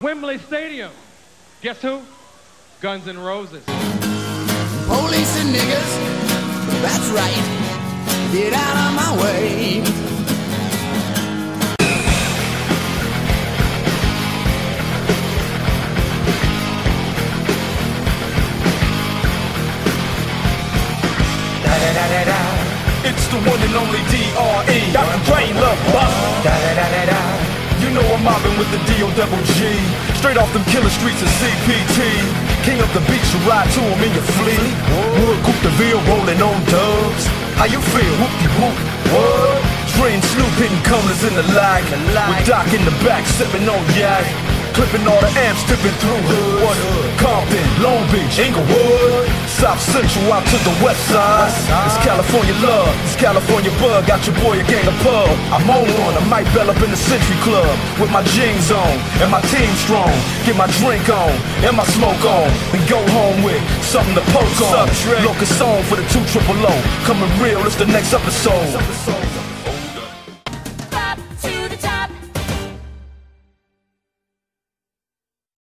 Wembley Stadium. Guess who? Guns N' Roses. Police and niggas, that's right. Get out of my way. It's the one and only D.R.E. Got Dr. Dre, love with the D.O. double G. Straight off them killer streets of CPT. King of the beach, you ride to him in your fleet. Wood, Coupe de Ville, rolling on dubs. How you feel? Whoop-de-whoop. What? And Snoop hitting corners in the lag. With Doc in the back, sipping on yak. Clipping all the amps, tipping through hood. Compton, Long Beach, Inglewood. South Central out to the west side. It's California love, it's California bug. Got your boy a gang of pub. I'm on one, I might bell up in the Century Club. With my jeans on, and my team strong. Get my drink on, and my smoke on. And go home with something to poke on. Locust song for the two triple O. Coming real, it's the next episode.